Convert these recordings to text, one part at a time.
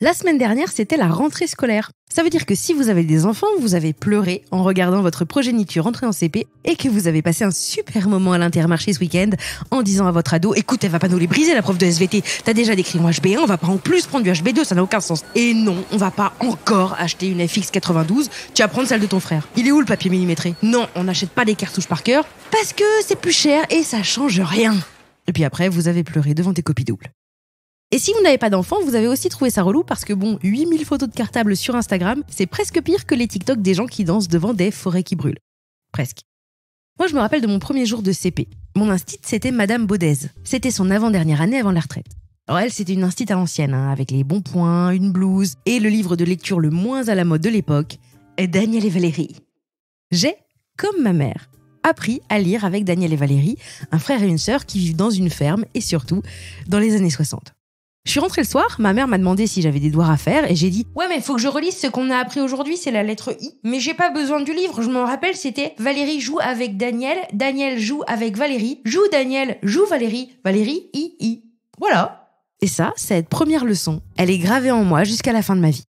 La semaine dernière, c'était la rentrée scolaire. Ça veut dire que si vous avez des enfants, vous avez pleuré en regardant votre progéniture rentrer en CP et que vous avez passé un super moment à l'intermarché ce week-end en disant à votre ado Écoute, elle va pas nous les briser, la prof de SVT. T'as déjà décrit mon HB1, on va pas en plus prendre du HB2, ça n'a aucun sens. Et non, on va pas encore acheter une FX92, tu vas prendre celle de ton frère. Il est où le papier millimétré? Non, on n'achète pas des cartouches par cœur parce que c'est plus cher et ça change rien. Et puis après, vous avez pleuré devant tes copies doubles. Et si vous n'avez pas d'enfant, vous avez aussi trouvé ça relou parce que bon, 8000 photos de cartable sur Instagram, c'est presque pire que les TikTok des gens qui dansent devant des forêts qui brûlent. Presque. Moi, je me rappelle de mon premier jour de CP. Mon instit, c'était Madame Baudez. C'était son avant-dernière année avant la retraite. Alors elle, c'était une instit à l'ancienne, hein, avec les bons points, une blouse et le livre de lecture le moins à la mode de l'époque, Daniel et Valérie. J'ai, comme ma mère, appris à lire avec Daniel et Valérie, un frère et une sœur qui vivent dans une ferme et surtout dans les années 60. Je suis rentrée le soir, ma mère m'a demandé si j'avais des devoirs à faire et j'ai dit Ouais, mais faut que je relise ce qu'on a appris aujourd'hui, c'est la lettre I. Mais j'ai pas besoin du livre, je m'en rappelle, c'était Valérie joue avec Daniel, Daniel joue avec Valérie, joue Daniel, joue Valérie, Valérie, I, I. Voilà. Et ça, cette première leçon, elle est gravée en moi jusqu'à la fin de ma vie.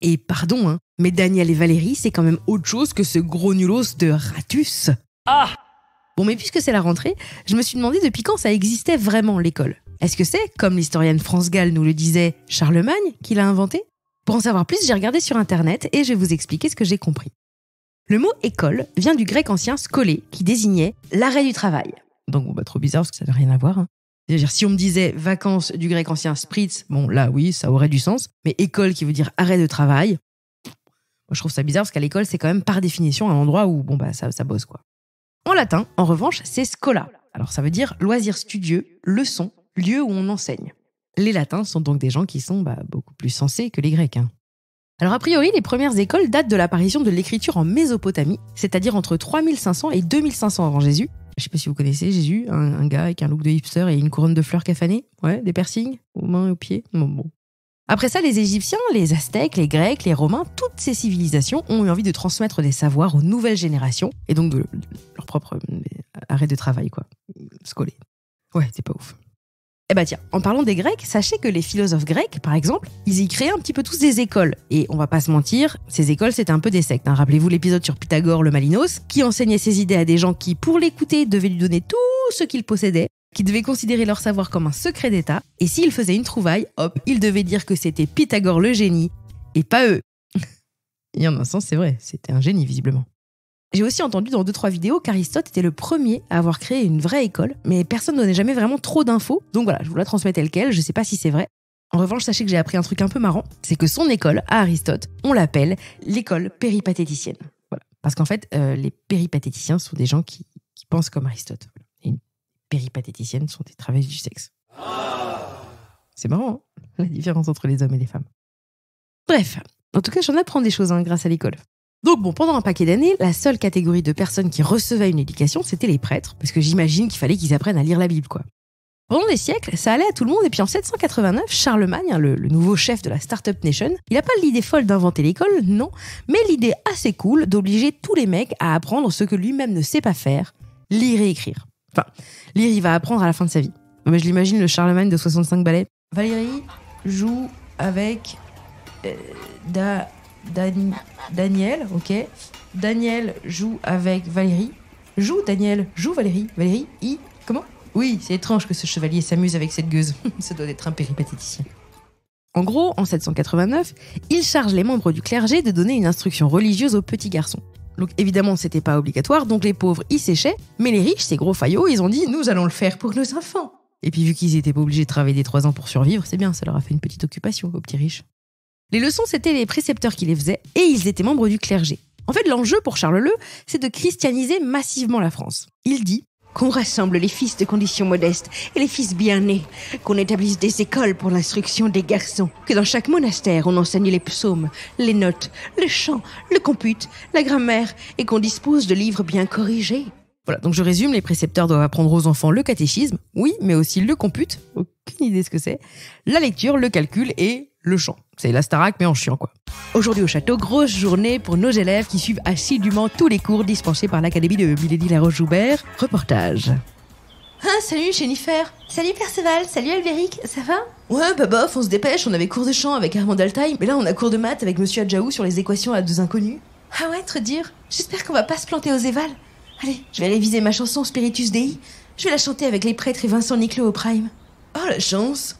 Et pardon, hein, mais Daniel et Valérie, c'est quand même autre chose que ce gros nulos de Ratus. Ah Bon, mais puisque c'est la rentrée, je me suis demandé depuis quand ça existait vraiment l'école. Est-ce que c'est, comme l'historienne France Gall nous le disait, Charlemagne qui l'a inventé? Pour en savoir plus, j'ai regardé sur Internet et je vais vous expliquer ce que j'ai compris. Le mot école vient du grec ancien scolé, qui désignait l'arrêt du travail. Donc, bon, bah, trop bizarre parce que ça n'a rien à voir. Hein. Si on me disait vacances du grec ancien spritz, bon, là, oui, ça aurait du sens. Mais école qui veut dire arrêt de travail, moi, je trouve ça bizarre parce qu'à l'école, c'est quand même par définition un endroit où, bon, bah, ça, ça bosse. En latin, en revanche, c'est scola. Alors, ça veut dire loisir studieux, leçon, lieu où on enseigne. Les latins sont donc des gens qui sont bah, beaucoup plus sensés que les grecs. Hein. Alors a priori, les premières écoles datent de l'apparition de l'écriture en Mésopotamie, c'est-à-dire entre 3500 et 2500 avant Jésus. Je sais pas si vous connaissez Jésus, un, gars avec un look de hipster et une couronne de fleurs cafanées, ouais, des piercings aux mains et aux pieds. Bon. Après ça, les Égyptiens, les Aztèques, les Grecs, les Romains, toutes ces civilisations ont eu envie de transmettre des savoirs aux nouvelles générations et donc de leur propre euh, arrêt de travail, quoi. Scolé. Ouais, c'est pas ouf. Eh bah tiens, en parlant des Grecs, sachez que les philosophes grecs, par exemple, ils y créaient un petit peu tous des écoles. Et on va pas se mentir, ces écoles c'était un peu des sectes. Hein. Rappelez-vous l'épisode sur Pythagore le Malinos, qui enseignait ses idées à des gens qui, pour l'écouter, devaient lui donner tout ce qu'il possédait, qui devaient considérer leur savoir comme un secret d'État. Et s'ils faisaient une trouvaille, hop, ils devaient dire que c'était Pythagore le génie, et pas eux. Et en un sens, c'est vrai, c'était un génie visiblement. J'ai aussi entendu dans deux trois vidéos qu'Aristote était le premier à avoir créé une vraie école, mais personne ne donnait jamais vraiment trop d'infos. Donc voilà, je vous la transmets telle quelle, je sais pas si c'est vrai. En revanche, sachez que j'ai appris un truc un peu marrant, c'est que son école, à Aristote, on l'appelle l'école péripatéticienne. Voilà. Parce qu'en fait, euh, les péripatéticiens sont des gens qui, pensent comme Aristote. Et une péripatéticienne sont des travailleurs du sexe. C'est marrant, hein, la différence entre les hommes et les femmes. Bref, en tout cas, j'en apprends des choses hein, grâce à l'école. Donc bon, pendant un paquet d'années, la seule catégorie de personnes qui recevaient une éducation, c'était les prêtres, parce que j'imagine qu'il fallait qu'ils apprennent à lire la Bible, quoi. Pendant des siècles, ça allait à tout le monde, et puis en 789, Charlemagne, hein, le, nouveau chef de la Startup Nation, il n'a pas l'idée folle d'inventer l'école, non, mais l'idée assez cool d'obliger tous les mecs à apprendre ce que lui-même ne sait pas faire, lire et écrire. Enfin, lire, il va apprendre à la fin de sa vie. Mais je l'imagine, le Charlemagne de 65 balais. Valérie joue avec euh, da, Daniel, ok. Daniel joue avec Valérie. Joue Daniel, joue Valérie. Valérie, I, comment? Oui, c'est étrange que ce chevalier s'amuse avec cette gueuse. Ça doit être un péripatéticien. En gros, en 789, il charge les membres du clergé de donner une instruction religieuse aux petits garçons. Donc évidemment, c'était pas obligatoire, donc les pauvres y séchaient, mais les riches, ces gros faillots, ils ont dit nous allons le faire pour nos enfants. Et puis vu qu'ils étaient pas obligés de travailler des trois ans pour survivre, c'est bien, ça leur a fait une petite occupation aux petits riches. Les leçons, c'était les précepteurs qui les faisaient et ils étaient membres du clergé. En fait, l'enjeu pour Charles Le, c'est de christianiser massivement la France. Il dit qu'on rassemble les fils de conditions modestes et les fils bien nés, qu'on établisse des écoles pour l'instruction des garçons, que dans chaque monastère on enseigne les psaumes, les notes, le chant, le compute, la grammaire, et qu'on dispose de livres bien corrigés. Voilà, donc je résume, les précepteurs doivent apprendre aux enfants le catéchisme, oui, mais aussi le compute, aucune idée ce que c'est, la lecture, le calcul et le chant. C'est la Starac, mais en chiant, quoi. Aujourd'hui au château, grosse journée pour nos élèves qui suivent assidûment tous les cours dispensés par l'Académie de Milady Laroche-Joubert. Reportage. Ah, salut Jennifer Salut Perceval, salut Albéric, ça va? Ouais, bah bof, on se dépêche, on avait cours de chant avec Armand Altaï, mais là on a cours de maths avec Monsieur Adjaou sur les équations à deux inconnus. Ah ouais, trop dur. J'espère qu'on va pas se planter aux évals. Allez, je vais réviser ma chanson Spiritus Dei. Je vais la chanter avec les prêtres et Vincent Niclot au prime. Oh la chance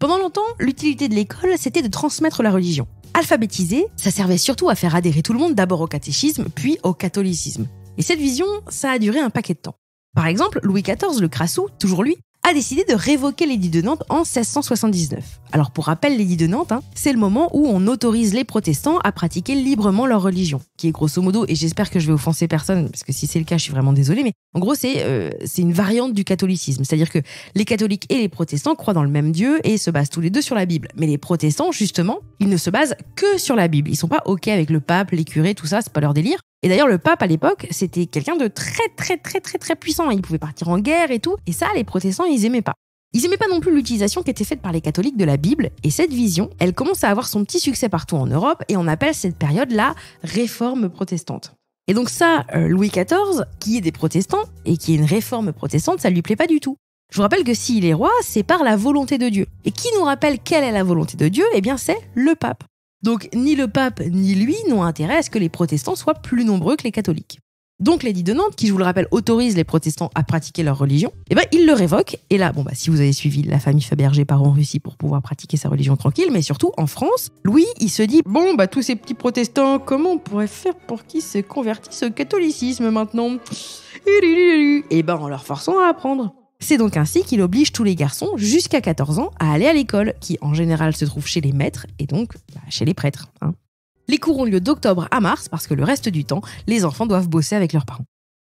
Pendant longtemps, l'utilité de l'école, c'était de transmettre la religion. Alphabétiser, ça servait surtout à faire adhérer tout le monde d'abord au catéchisme, puis au catholicisme. Et cette vision, ça a duré un paquet de temps. Par exemple, Louis XIV, le crassou, toujours lui, a décidé de révoquer l'édit de Nantes en 1679. Alors pour rappel, l'édit de Nantes, hein, c'est le moment où on autorise les protestants à pratiquer librement leur religion, qui est grosso modo, et j'espère que je vais offenser personne, parce que si c'est le cas, je suis vraiment désolée, mais en gros c'est euh, c'est une variante du catholicisme, c'est-à-dire que les catholiques et les protestants croient dans le même Dieu et se basent tous les deux sur la Bible. Mais les protestants, justement, ils ne se basent que sur la Bible. Ils sont pas ok avec le pape, les curés, tout ça, c'est pas leur délire. Et d'ailleurs, le pape à l'époque, c'était quelqu'un de très très très très très puissant. Il pouvait partir en guerre et tout. Et ça, les protestants, ils aimaient pas. Ils aimaient pas non plus l'utilisation qui était faite par les catholiques de la Bible. Et cette vision, elle commence à avoir son petit succès partout en Europe. Et on appelle cette période la réforme protestante. Et donc ça, euh, Louis XIV, qui est des protestants et qui est une réforme protestante, ça lui plaît pas du tout. Je vous rappelle que s'il est roi, c'est par la volonté de Dieu. Et qui nous rappelle quelle est la volonté de Dieu? Eh bien, c'est le pape. Donc ni le pape ni lui n'ont intérêt à ce que les protestants soient plus nombreux que les catholiques. Donc l'édit de Nantes, qui je vous le rappelle autorise les protestants à pratiquer leur religion, eh ben il le révoque. Et là, bon bah si vous avez suivi la famille Fabergé part en Russie pour pouvoir pratiquer sa religion tranquille, mais surtout en France, Louis il se dit bon bah tous ces petits protestants, comment on pourrait faire pour qu'ils se convertissent au catholicisme maintenant? Et ben en leur forçant à apprendre. C'est donc ainsi qu'il oblige tous les garçons jusqu'à 14 ans à aller à l'école, qui en général se trouve chez les maîtres et donc bah, chez les prêtres. Hein. Les cours ont lieu d'octobre à mars parce que le reste du temps, les enfants doivent bosser avec leurs parents.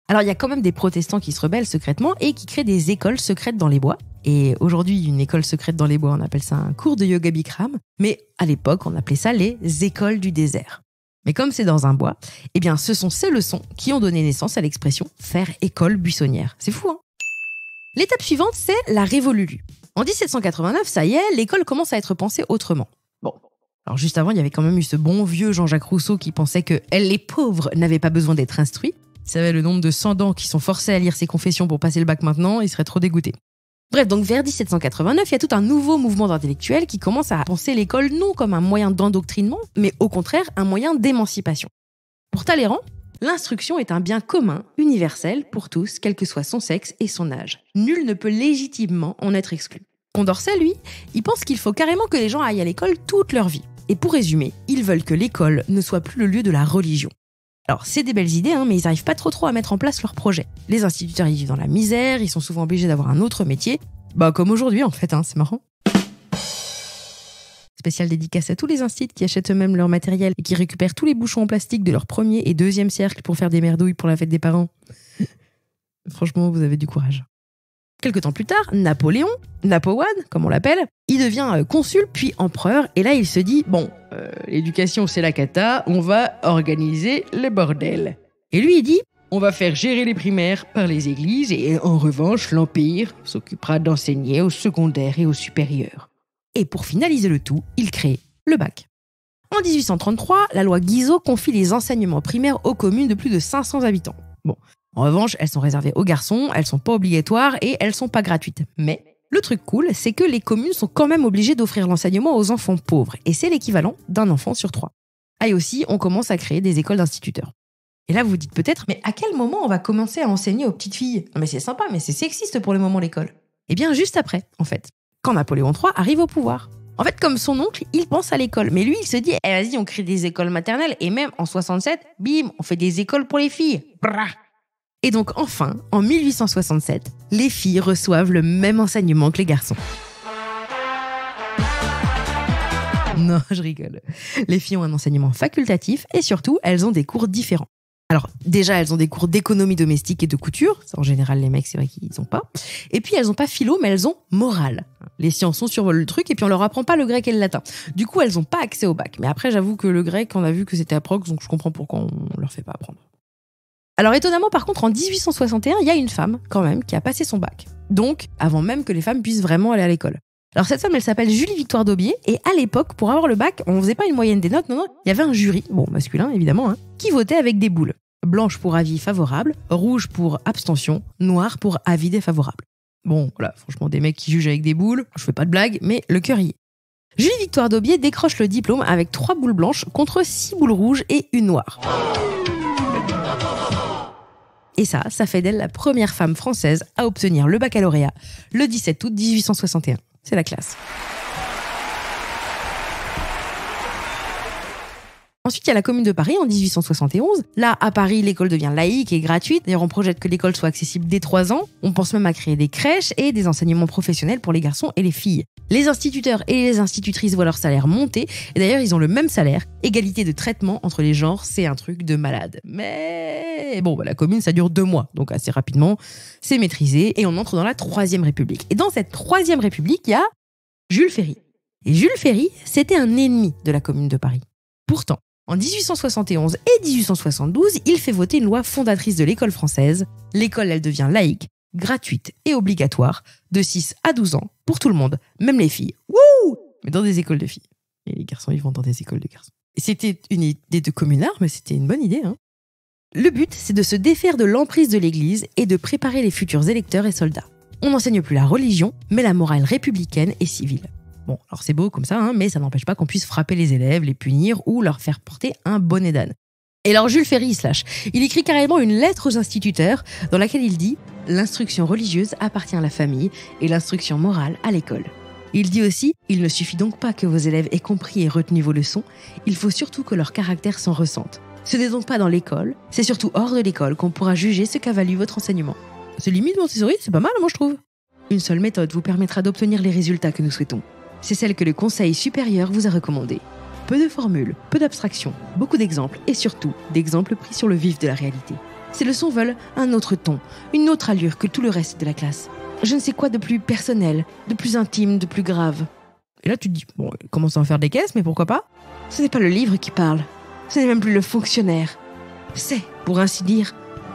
Alors il y a quand même des protestants qui se rebellent secrètement et qui créent des écoles secrètes dans les bois. Et aujourd'hui, une école secrète dans les bois, on appelle ça un cours de yoga bikram. Mais à l'époque, on appelait ça les écoles du désert. Mais comme c'est dans un bois, eh bien ce sont ces leçons qui ont donné naissance à l'expression faire école buissonnière. C'est fou, hein? L'étape suivante, c'est la révolulu. En 1789, ça y est, l'école commence à être pensée autrement. Bon. Alors juste avant, il y avait quand même eu ce bon vieux Jean-Jacques Rousseau qui pensait que les pauvres n'avaient pas besoin d'être instruits. Vous savez, le nombre de sans-dents qui sont forcés à lire ses confessions pour passer le bac maintenant, il serait trop dégoûté. Bref, donc vers 1789, il y a tout un nouveau mouvement d'intellectuels qui commence à penser l'école non comme un moyen d'endoctrinement, mais au contraire un moyen d'émancipation. Pour Talleyrand, L'instruction est un bien commun, universel, pour tous, quel que soit son sexe et son âge. Nul ne peut légitimement en être exclu. Condorcet, lui, il pense qu'il faut carrément que les gens aillent à l'école toute leur vie. Et pour résumer, ils veulent que l'école ne soit plus le lieu de la religion. Alors, c'est des belles idées, hein, mais ils n'arrivent pas trop trop à mettre en place leurs projets. Les instituteurs, vivent dans la misère, ils sont souvent obligés d'avoir un autre métier. Bah, comme aujourd'hui, en fait, hein, c'est marrant. Spécial dédicace à tous les instituts qui achètent eux-mêmes leur matériel et qui récupèrent tous les bouchons en plastique de leur premier et deuxième cercle pour faire des merdouilles pour la fête des parents. Franchement, vous avez du courage. Quelque temps plus tard, Napoléon, Napowan, comme on l'appelle, il devient euh, consul puis empereur et là il se dit bon, euh, l'éducation c'est la cata, on va organiser le bordel. Et lui il dit on va faire gérer les primaires par les églises et en revanche l'empire s'occupera d'enseigner au secondaire et au supérieur. Et pour finaliser le tout, il crée le bac. En 1833, la loi Guizot confie les enseignements primaires aux communes de plus de 500 habitants. Bon, en revanche, elles sont réservées aux garçons, elles sont pas obligatoires et elles sont pas gratuites. Mais le truc cool, c'est que les communes sont quand même obligées d'offrir l'enseignement aux enfants pauvres, et c'est l'équivalent d'un enfant sur trois. Ah, et aussi, on commence à créer des écoles d'instituteurs. Et là, vous vous dites peut-être, mais à quel moment on va commencer à enseigner aux petites filles? Non, mais c'est sympa, mais c'est sexiste pour le moment l'école. Eh bien, juste après, en fait quand Napoléon III arrive au pouvoir. En fait, comme son oncle, il pense à l'école. Mais lui, il se dit, eh, vas-y, on crée des écoles maternelles. Et même en 67, bim, on fait des écoles pour les filles. Et donc, enfin, en 1867, les filles reçoivent le même enseignement que les garçons. Non, je rigole. Les filles ont un enseignement facultatif et surtout, elles ont des cours différents. Alors déjà, elles ont des cours d'économie domestique et de couture. en général, les mecs, c'est vrai qu'ils n'ont pas. Et puis, elles n'ont pas philo, mais elles ont morale. Les sciences, on survole le truc et puis on leur apprend pas le grec et le latin. Du coup, elles n'ont pas accès au bac. Mais après, j'avoue que le grec, on a vu que c'était à prox, donc je comprends pourquoi on leur fait pas apprendre. Alors étonnamment, par contre, en 1861, il y a une femme, quand même, qui a passé son bac. Donc, avant même que les femmes puissent vraiment aller à l'école. Alors cette femme, elle s'appelle Julie Victoire Daubier, et à l'époque, pour avoir le bac, on faisait pas une moyenne des notes, non, non, il y avait un jury, bon, masculin évidemment, hein, qui votait avec des boules. Blanche pour avis favorable, rouge pour abstention, noir pour avis défavorable. Bon, voilà, franchement, des mecs qui jugent avec des boules, je fais pas de blague, mais le cœur y est. Julie Victoire Daubier décroche le diplôme avec trois boules blanches contre six boules rouges et une noire. Et ça, ça fait d'elle la première femme française à obtenir le baccalauréat le 17 août 1861. C'est la classe. Ensuite, il y a la Commune de Paris en 1871. Là, à Paris, l'école devient laïque et gratuite. D'ailleurs, on projette que l'école soit accessible dès 3 ans. On pense même à créer des crèches et des enseignements professionnels pour les garçons et les filles. Les instituteurs et les institutrices voient leur salaire monter. Et d'ailleurs, ils ont le même salaire. Égalité de traitement entre les genres, c'est un truc de malade. Mais bon, bah, la commune, ça dure deux mois. Donc assez rapidement, c'est maîtrisé. Et on entre dans la Troisième République. Et dans cette Troisième République, il y a Jules Ferry. Et Jules Ferry, c'était un ennemi de la commune de Paris. Pourtant, en 1871 et 1872, il fait voter une loi fondatrice de l'école française. L'école, elle devient laïque, gratuite et obligatoire de 6 à 12 ans pour tout le monde, même les filles. Wouh Mais dans des écoles de filles. Et les garçons, ils vont dans des écoles de garçons. C'était une idée de communard, mais c'était une bonne idée. Hein le but, c'est de se défaire de l'emprise de l'Église et de préparer les futurs électeurs et soldats. On n'enseigne plus la religion, mais la morale républicaine et civile. Bon, alors c'est beau comme ça, hein, mais ça n'empêche pas qu'on puisse frapper les élèves, les punir ou leur faire porter un bonnet d'âne. Et alors Jules Ferry, lâche. Il écrit carrément une lettre aux instituteurs dans laquelle il dit L'instruction religieuse appartient à la famille et l'instruction morale à l'école. Il dit aussi Il ne suffit donc pas que vos élèves aient compris et retenu vos leçons, il faut surtout que leur caractère s'en ressente. Ce n'est donc pas dans l'école, c'est surtout hors de l'école qu'on pourra juger ce qu'a valu votre enseignement. C'est limite Montessori, c'est pas mal, moi je trouve. Une seule méthode vous permettra d'obtenir les résultats que nous souhaitons c'est celle que le Conseil supérieur vous a recommandée. Peu de formules, peu d'abstractions, beaucoup d'exemples et surtout d'exemples pris sur le vif de la réalité. Ces leçons veulent un autre ton, une autre allure que tout le reste de la classe. Je ne sais quoi de plus personnel, de plus intime, de plus grave. Et là, tu te dis, bon, commence à en faire des caisses, mais pourquoi pas? Ce n'est pas le livre qui parle, ce n'est même plus le fonctionnaire. C'est, pour ainsi dire,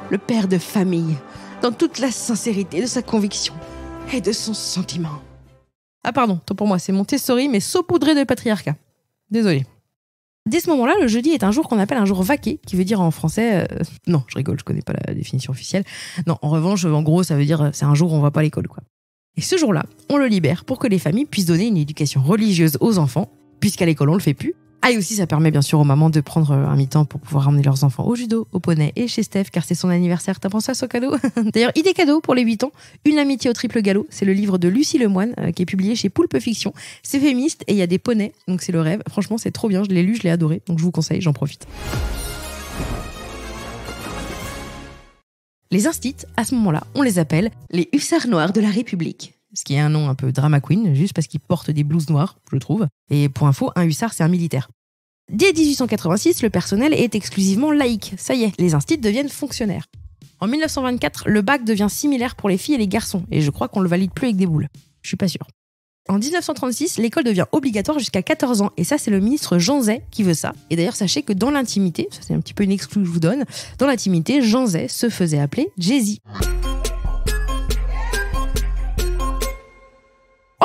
le père de famille, dans toute la sincérité de sa conviction et de son sentiment. Ah pardon, tant pour moi, c'est Montessori, mais saupoudré de patriarcat. Désolé. Dès ce moment-là, le jeudi est un jour qu'on appelle un jour vaqué, qui veut dire en français... Euh, non, je rigole, je connais pas la définition officielle. Non, en revanche, en gros, ça veut dire c'est un jour où on va pas à l'école, quoi. Et ce jour-là, on le libère pour que les familles puissent donner une éducation religieuse aux enfants, puisqu'à l'école on le fait plus, ah, et aussi, ça permet bien sûr aux mamans de prendre euh, un mi-temps pour pouvoir ramener leurs enfants au judo, au poney et chez Steph, car c'est son anniversaire. T'as pensé à ce cadeau? D'ailleurs, idée cadeau pour les 8 ans, Une amitié au triple galop. C'est le livre de Lucie Lemoine, euh, qui est publié chez Poulpe Fiction. C'est féministe et il y a des poneys, donc c'est le rêve. Franchement, c'est trop bien. Je l'ai lu, je l'ai adoré, donc je vous conseille, j'en profite. Les instits, à ce moment-là, on les appelle les hussards noirs de la République ce qui est un nom un peu drama queen, juste parce qu'ils portent des blouses noires, je trouve. Et pour info, un hussard, c'est un militaire. Dès 1886, le personnel est exclusivement laïque. Ça y est, les instituts deviennent fonctionnaires. En 1924, le bac devient similaire pour les filles et les garçons, et je crois qu'on le valide plus avec des boules. Je suis pas sûr. En 1936, l'école devient obligatoire jusqu'à 14 ans, et ça c'est le ministre Jean Zay qui veut ça. Et d'ailleurs, sachez que dans l'intimité, ça c'est un petit peu une exclue que je vous donne, dans l'intimité, Jean Zay se faisait appeler Jay-Z.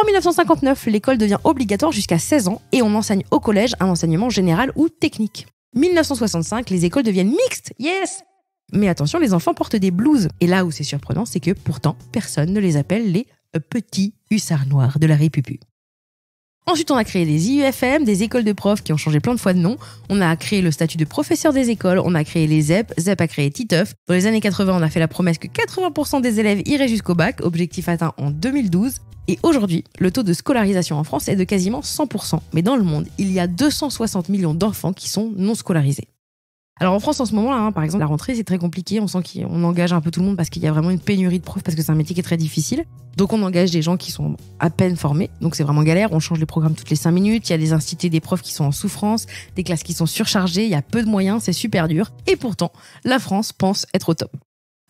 En 1959, l'école devient obligatoire jusqu'à 16 ans et on enseigne au collège un enseignement général ou technique. 1965, les écoles deviennent mixtes, yes Mais attention, les enfants portent des blouses. Et là où c'est surprenant, c'est que pourtant, personne ne les appelle les petits hussards noirs de la République. Ensuite, on a créé des IUFM, des écoles de profs qui ont changé plein de fois de nom. On a créé le statut de professeur des écoles, on a créé les ZEP, ZEP a créé Titeuf. Dans les années 80, on a fait la promesse que 80% des élèves iraient jusqu'au bac, objectif atteint en 2012. Et aujourd'hui, le taux de scolarisation en France est de quasiment 100%. Mais dans le monde, il y a 260 millions d'enfants qui sont non scolarisés. Alors en France en ce moment, hein, par exemple, la rentrée c'est très compliqué. On sent qu'on engage un peu tout le monde parce qu'il y a vraiment une pénurie de profs parce que c'est un métier qui est très difficile. Donc on engage des gens qui sont à peine formés. Donc c'est vraiment galère. On change les programmes toutes les 5 minutes. Il y a des instituts, des profs qui sont en souffrance, des classes qui sont surchargées. Il y a peu de moyens, c'est super dur. Et pourtant, la France pense être au top.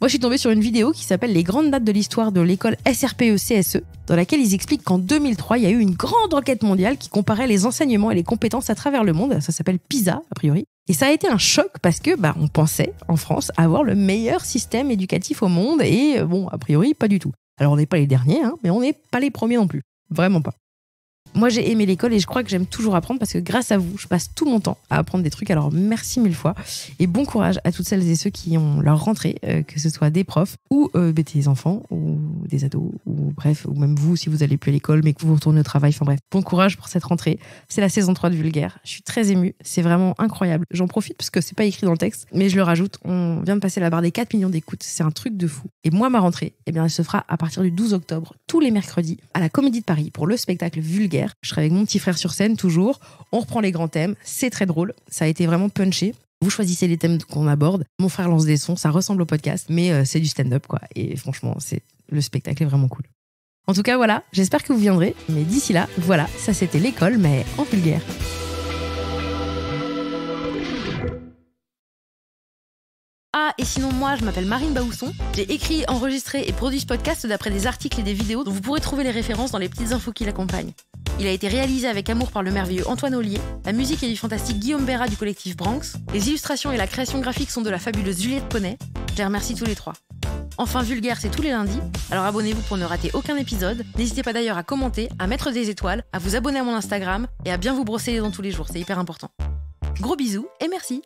Moi, je suis tombée sur une vidéo qui s'appelle Les grandes dates de l'histoire de l'école SRPE-CSE, e, dans laquelle ils expliquent qu'en 2003, il y a eu une grande enquête mondiale qui comparait les enseignements et les compétences à travers le monde. Ça s'appelle PISA, a priori. Et ça a été un choc parce que, bah, on pensait, en France, avoir le meilleur système éducatif au monde et, bon, a priori, pas du tout. Alors, on n'est pas les derniers, hein, mais on n'est pas les premiers non plus. Vraiment pas. Moi, j'ai aimé l'école et je crois que j'aime toujours apprendre parce que grâce à vous, je passe tout mon temps à apprendre des trucs. Alors, merci mille fois et bon courage à toutes celles et ceux qui ont leur rentrée, euh, que ce soit des profs ou euh, bah, des enfants ou des ados ou bref, ou même vous si vous allez plus à l'école mais que vous retournez au travail. Enfin bref, bon courage pour cette rentrée. C'est la saison 3 de Vulgaire. Je suis très émue. C'est vraiment incroyable. J'en profite parce que c'est pas écrit dans le texte, mais je le rajoute. On vient de passer la barre des 4 millions d'écoutes. C'est un truc de fou. Et moi, ma rentrée, eh bien, elle se fera à partir du 12 octobre, tous les mercredis, à la Comédie de Paris pour le spectacle Vulgaire je serai avec mon petit frère sur scène toujours. On reprend les grands thèmes. C'est très drôle. Ça a été vraiment punché. Vous choisissez les thèmes qu'on aborde. Mon frère lance des sons. Ça ressemble au podcast, mais euh, c'est du stand-up, quoi. Et franchement, c'est le spectacle est vraiment cool. En tout cas, voilà. J'espère que vous viendrez. Mais d'ici là, voilà. Ça, c'était l'école, mais en vulgaire. Ah, et sinon, moi, je m'appelle Marine Baousson. J'ai écrit, enregistré et produit ce podcast d'après des articles et des vidéos dont vous pourrez trouver les références dans les petites infos qui l'accompagnent. Il a été réalisé avec amour par le merveilleux Antoine Ollier. La musique est du fantastique Guillaume Béra du collectif Branx. Les illustrations et la création graphique sont de la fabuleuse Juliette Poney. Je les remercie tous les trois. Enfin, Vulgaire, c'est tous les lundis. Alors abonnez-vous pour ne rater aucun épisode. N'hésitez pas d'ailleurs à commenter, à mettre des étoiles, à vous abonner à mon Instagram et à bien vous brosser les dents tous les jours. C'est hyper important. Gros bisous et merci